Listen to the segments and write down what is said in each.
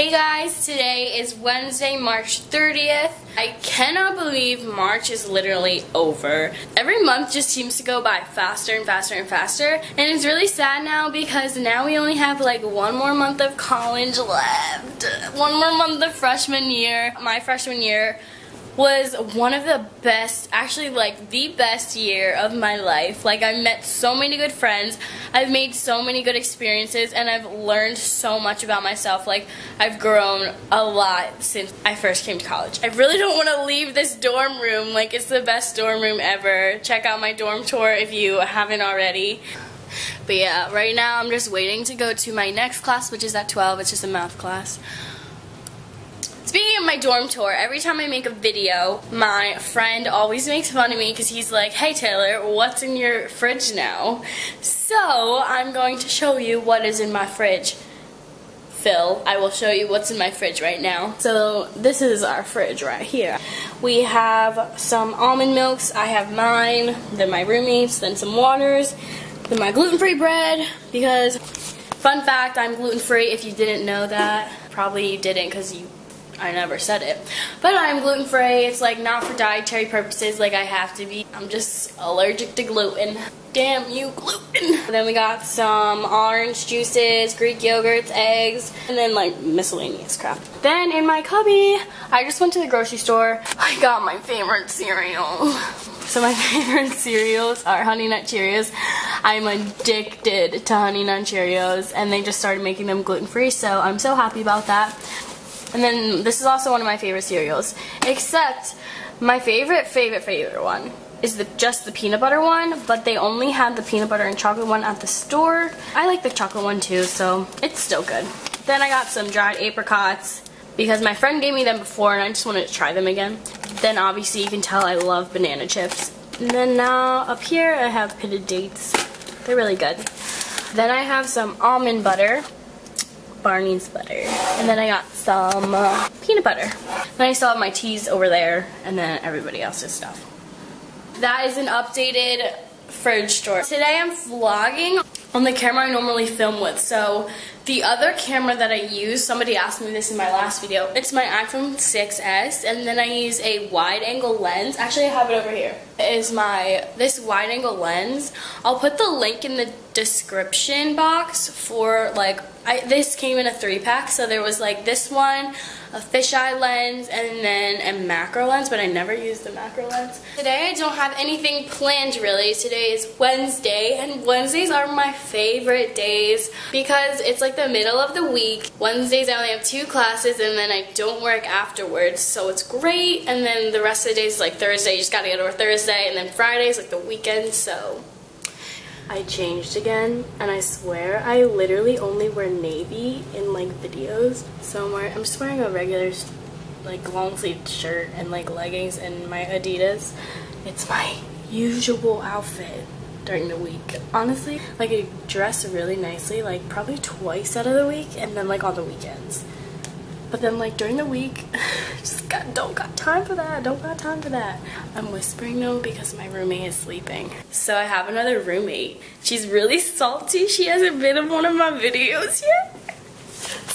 Hey guys, today is Wednesday, March 30th. I cannot believe March is literally over. Every month just seems to go by faster and faster and faster, and it's really sad now because now we only have like one more month of college left. One more month of freshman year. My freshman year was one of the best, actually like the best year of my life. Like I met so many good friends, I've made so many good experiences, and I've learned so much about myself. Like I've grown a lot since I first came to college. I really don't want to leave this dorm room. Like it's the best dorm room ever. Check out my dorm tour if you haven't already. But yeah, right now I'm just waiting to go to my next class, which is at 12. It's just a math class. Speaking of my dorm tour, every time I make a video, my friend always makes fun of me because he's like, hey Taylor, what's in your fridge now? So I'm going to show you what is in my fridge. Phil, I will show you what's in my fridge right now. So this is our fridge right here. We have some almond milks. I have mine, then my roommates, then some waters, then my gluten-free bread because, fun fact, I'm gluten-free if you didn't know that. Probably you didn't because you I never said it. But I'm gluten free. It's like not for dietary purposes like I have to be. I'm just allergic to gluten. Damn you, gluten. then we got some orange juices, Greek yogurts, eggs, and then like miscellaneous crap. Then in my cubby, I just went to the grocery store. I got my favorite cereal. So my favorite cereals are Honey Nut Cheerios. I'm addicted to Honey Nut Cheerios and they just started making them gluten free so I'm so happy about that. And then this is also one of my favorite cereals. Except my favorite, favorite, favorite one is the just the peanut butter one, but they only had the peanut butter and chocolate one at the store. I like the chocolate one too, so it's still good. Then I got some dried apricots because my friend gave me them before and I just wanted to try them again. Then obviously you can tell I love banana chips. And then now up here I have pitted dates. They're really good. Then I have some almond butter. Barney's butter. And then I got some uh, peanut butter. Then I still have my teas over there and then everybody else's stuff. That is an updated fridge tour. Today I'm vlogging on the camera I normally film with. So the other camera that I use, somebody asked me this in my last video, it's my iPhone 6s and then I use a wide angle lens. Actually I have it over here. It is my, this wide angle lens. I'll put the link in the description box for like I, this came in a three pack so there was like this one a fisheye lens and then a macro lens but I never used the macro lens. Today I don't have anything planned really. Today is Wednesday and Wednesdays are my favorite days because it's like the middle of the week. Wednesdays I only have two classes and then I don't work afterwards so it's great. And then the rest of the days like Thursday you just gotta get over Thursday and then Fridays like the weekend so I changed again and I swear I literally only wear navy in like videos so I'm, wearing, I'm just wearing a regular like long sleeved shirt and like leggings and my Adidas. It's my usual outfit during the week. Honestly like I dress really nicely like probably twice out of the week and then like on the weekends but then like during the week, just got, don't got time for that. Don't got time for that. I'm whispering though because my roommate is sleeping. So I have another roommate. She's really salty. She hasn't been in one of my videos yet.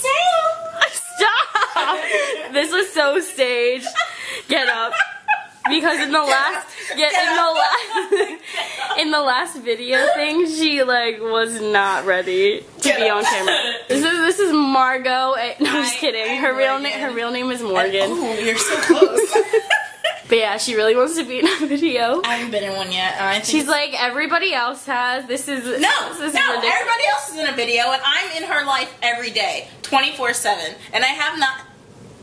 Damn! Stop! this was so staged. Get up. Because in the last, yeah, in the last, in the last video thing, she like was not ready to be on camera. This is this is Margot. Eh, no, I'm just kidding. Her real name her real name is Morgan. Oh, you're so close. But yeah, she really wants to be in a video. I haven't been in one yet. I think She's like everybody else has. This is no, this no. is Everybody else is in a video, and I'm in her life every day, 24 seven, and I have not.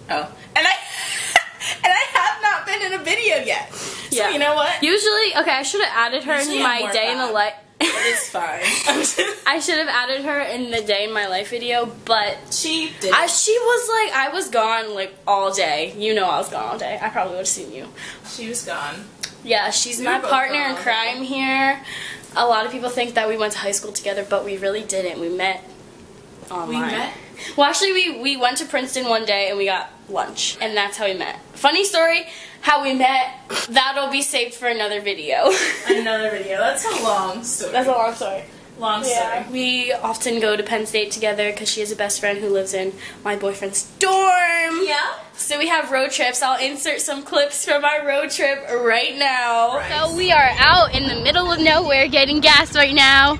Oh, and I. And I have not been in a video yet. So Yeah. you know what? Usually, okay, I should have added her Usually in my day in the life. It's fine. I should have added her in the day in my life video, but she did. I, she was like, I was gone like all day. You know I was gone all day. I probably would have seen you. she was gone. Yeah, she's We my partner in crime here. A lot of people think that we went to high school together, but we really didn't. We met online. We met? Well, actually, we, we went to Princeton one day and we got lunch, and that's how we met. Funny story, how we met, that'll be saved for another video. Another video. That's a long story. that's a long story. Long story. We often go to Penn State together because she has a best friend who lives in my boyfriend's dorm. Yeah. So we have road trips. I'll insert some clips from our road trip right now. Right. So we are out in the middle of nowhere getting gas right now.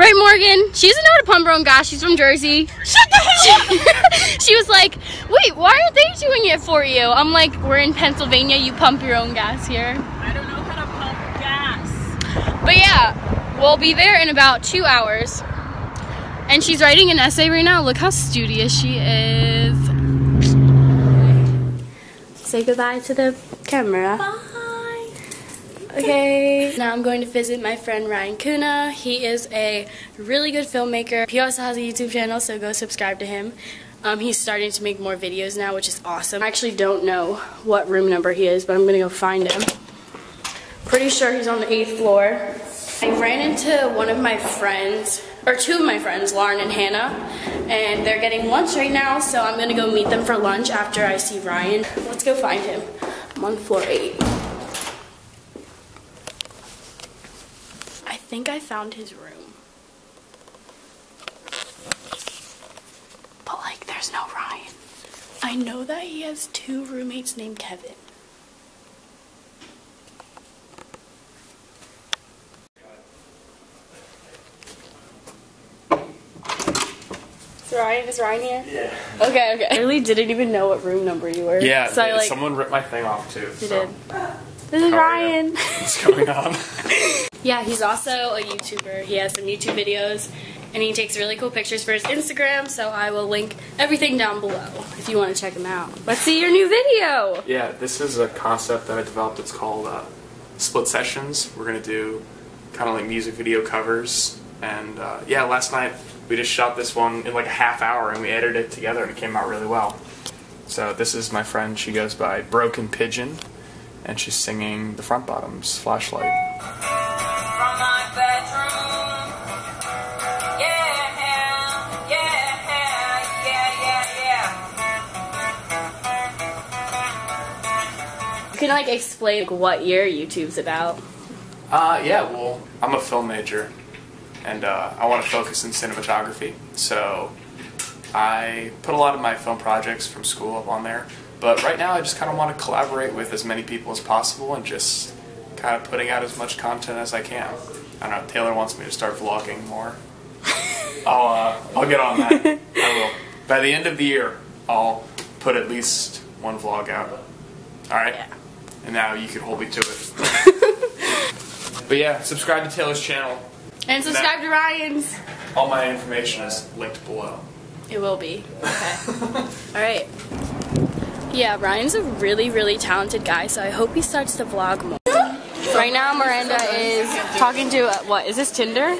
Right, Morgan? She doesn't know how to pump her own gas. She's from Jersey. Shut the hell up! she was like, wait, why aren't they doing it for you? I'm like, we're in Pennsylvania. You pump your own gas here. I don't know how to pump gas. But yeah, we'll be there in about two hours. And she's writing an essay right now. Look how studious she is. Say goodbye to the camera. Bye. Okay. Now I'm going to visit my friend Ryan Kuna. He is a really good filmmaker. He also has a YouTube channel, so go subscribe to him. Um, he's starting to make more videos now, which is awesome. I actually don't know what room number he is, but I'm gonna go find him. Pretty sure he's on the eighth floor. I ran into one of my friends, or two of my friends, Lauren and Hannah, and they're getting lunch right now, so I'm gonna go meet them for lunch after I see Ryan. Let's go find him. I'm on floor eight. Think I found his room. But like, there's no Ryan. I know that he has two roommates named Kevin. Is Ryan, is Ryan here? Yeah. Okay, okay. I really didn't even know what room number you were. Yeah, so I like, someone ripped my thing off too. you so. did. This is. Ryan. What's going on? Yeah, he's also a YouTuber. He has some YouTube videos and he takes really cool pictures for his Instagram, so I will link everything down below if you want to check him out. Let's see your new video. yeah, this is a concept that I developed. It's called uh, Split Sessions. We're gonna do kind of like music video covers, and uh, yeah, last night we just shot this one in like a half hour, and we edited it together, and it came out really well. So this is my friend. She goes by Broken Pigeon, and she's singing the Front Bottoms Flashlight. from my bedroom. Yeah, yeah, yeah, yeah, yeah. You can like explain like, what your YouTube's about. Uh, yeah, well, I'm a film major, and uh, I want to focus in cinematography. So I put a lot of my film projects from school up on there. But right now, I just kind of want to collaborate with as many people as possible and just kind of putting out as much content as I can. I don't know. Taylor wants me to start vlogging more. I'll uh, I'll get on that. I will. By the end of the year, I'll put at least one vlog out. All right. Yeah. And now you can hold me to it. but yeah, subscribe to Taylor's channel. And subscribe to Ryan's. All my information is linked below. It will be. Okay. All right. Yeah, Ryan's a really, really talented guy, so I hope he starts to vlog more. Right now, Miranda is talking to uh, what? Is this Tinder?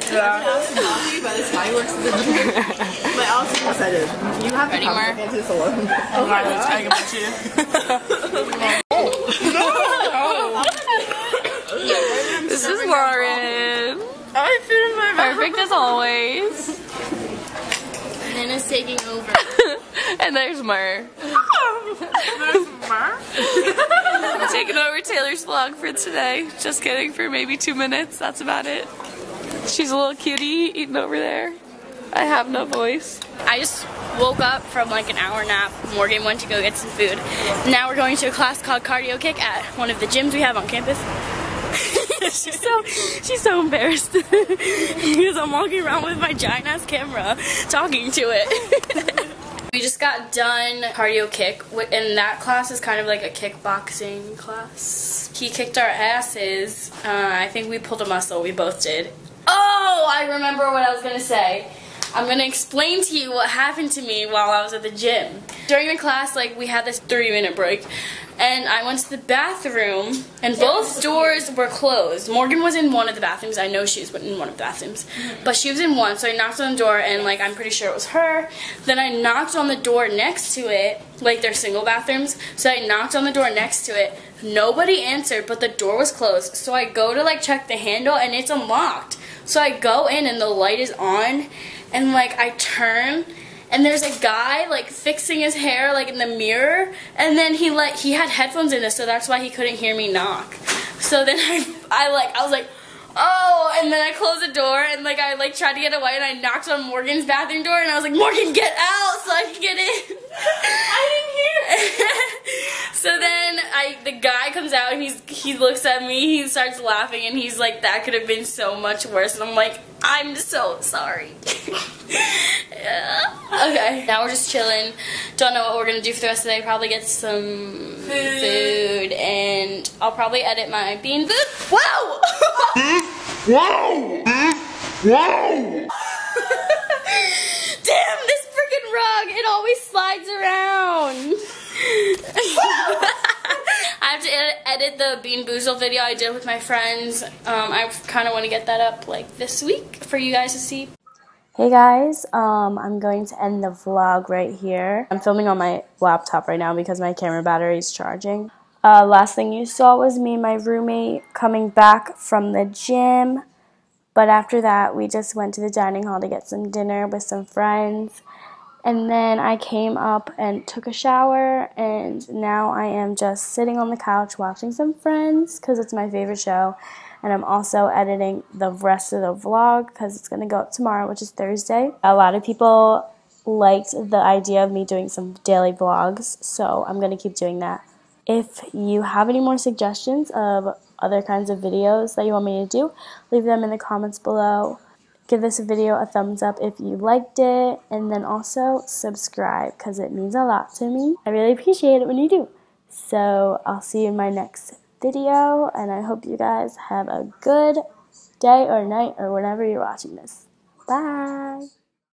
But also excited. You have to come into this alone. Put you. This is Lauren. I fit in my. Perfect as always. Nana's taking over. And there's Mur. Taking over Taylor's vlog for today. Just kidding, for maybe two minutes. That's about it. She's a little cutie eating over there. I have no voice. I just woke up from like an hour nap. Morgan went to go get some food. Now we're going to a class called Cardio Kick at one of the gyms we have on campus. she's so she's so embarrassed because I'm walking around with my giant ass camera talking to it. we just got done cardio kick, and that class is kind of like a kickboxing class. He kicked our asses. Uh, I think we pulled a muscle. We both did. Oh, I remember what I was gonna say. I'm gonna explain to you what happened to me while I was at the gym. During the class, like we had this three minute break, and I went to the bathroom, and both doors were closed. Morgan was in one of the bathrooms. I know she was in one of the bathrooms, mm-hmm. but she was in one. So I knocked on the door, and like I'm pretty sure it was her. Then I knocked on the door next to it, like they're single bathrooms. So I knocked on the door next to it. Nobody answered, but the door was closed. So I go to like check the handle, and it's unlocked. So I go in, and the light is on, and like I turn and there's a guy like fixing his hair like in the mirror and then he like he had headphones in this so that's why he couldn't hear me knock so then i i like i was like oh, and then I closed the door and like I like tried to get away and I knocked on Morgan's bathroom door and I was like, Morgan, get out so I can get in. I didn't hear. so then I the guy comes out and he's he looks at me, he starts laughing and he's like, that could have been so much worse. And I'm like, I'm so sorry. Yeah. Okay, now we're just chilling. Don't know what we're gonna do for the rest of the day. Probably get some food, and I'll probably edit my bean booth. Whoa! Whoa! Whoa! Damn, this freaking rug! It always slides around. I have to edit, the Bean Boozle video I did with my friends. Um, I kind of want to get that up like this week for you guys to see. Hey guys, um, I'm going to end the vlog right here. I'm filming on my laptop right now because my camera battery is charging. Uh, last thing you saw was me and my roommate coming back from the gym. But after that, we just went to the dining hall to get some dinner with some friends. And then I came up and took a shower, and now I am just sitting on the couch watching some friends because it's my favorite show. And I'm also editing the rest of the vlog because it's going to go up tomorrow, which is Thursday. A lot of people liked the idea of me doing some daily vlogs, so I'm going to keep doing that. If you have any more suggestions of other kinds of videos that you want me to do, leave them in the comments below. Give this video a thumbs up if you liked it, and then also subscribe because it means a lot to me. I really appreciate it when you do. So I'll see you in my next video, and I hope you guys have a good day or night or whenever you're watching this. Bye!